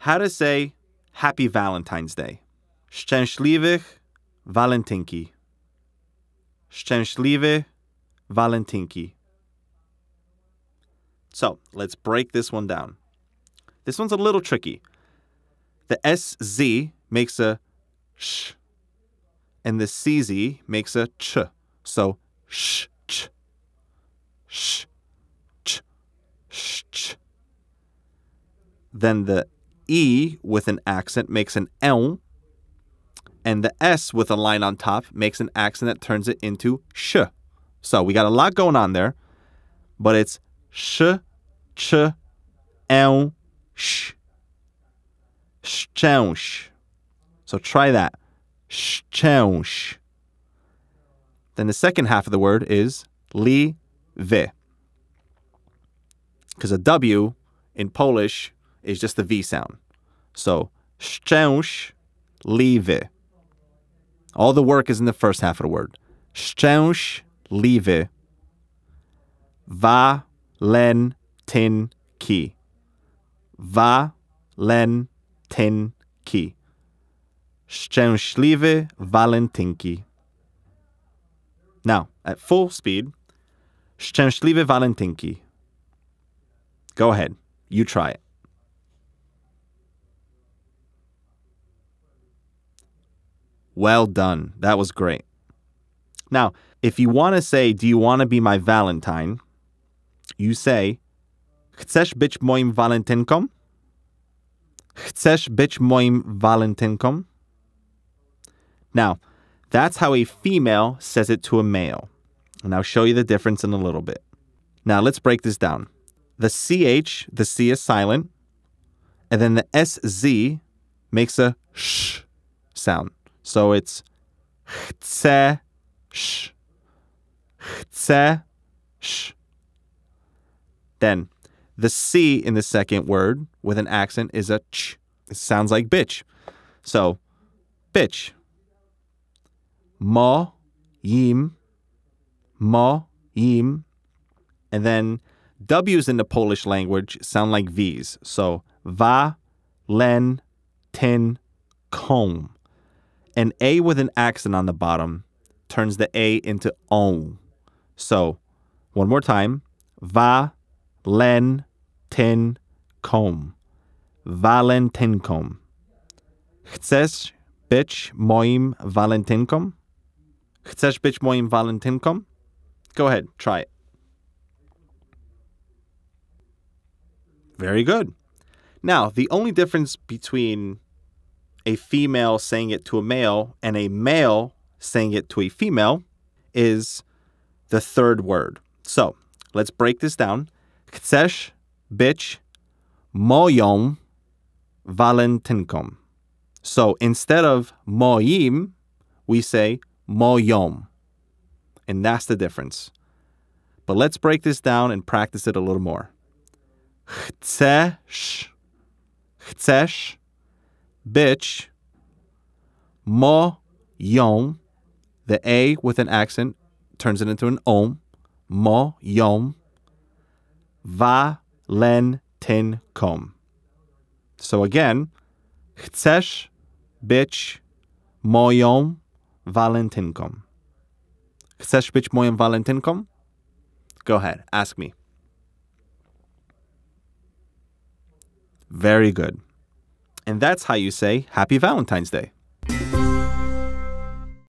how to say Happy Valentine's Day. Szczęśliwych walentynki. Szczęśliwe walentynki. So let's break this one down. This one's a little tricky. The SZ makes a sh, and the CZ makes a ch. So sh, ch, sh, ch, sh, ch. Then the E with an accent makes an L, and the S with a line on top makes an accent that turns it into sh. So we got a lot going on there, but it's sh, ch, L, sh. Szczęś. So try that. Szczęś. Then the second half of the word is li, ve. Because a W in Polish is just the V sound. So szczęśliwy. All the work is in the first half of the word. Szczęśliwy. Walentynki. Walentynki. Szczęśliwy walentynki. Now, at full speed, szczęśliwe walentynki. Go ahead. You try it. Well done. That was great. Now, if you want to say, Do you want to be my Valentine? You say, Chcesz być moim walentynką? Chcesz być moim walentynką? Now, that's how a female says it to a male. And I'll show you the difference in a little bit. Now, let's break this down. The CH, the C is silent, and then the SZ makes a sh sound. So it's chce, sh. Chce, sh. Then the C in the second word with an accent is a ch. It sounds like bitch. So, bitch. Mo, yim, mo, yim. And then W's in the Polish language sound like V's. So, va, len, tin, kom. An A with an accent on the bottom turns the A into on. So, one more time. Va, len, tin, kom. Valentynkom. Chcesz być moim walentynką? Chcesz być moim walentynką? Go ahead, try it. Very good. Now, the only difference between a female saying it to a male and a male saying it to a female is the third word. So, let's break this down. Chcesz być moją walentynką. So, instead of moim, we say moją. And that's the difference. But let's break this down and practice it a little more. Chcesz, chcesz być moją. The A with an accent turns it into an om. Moją walentynką. So again, chcesz być moją walentynką. Chcesz być moją walentynką? Go ahead, ask me. Very good. And that's how you say Happy Valentine's Day.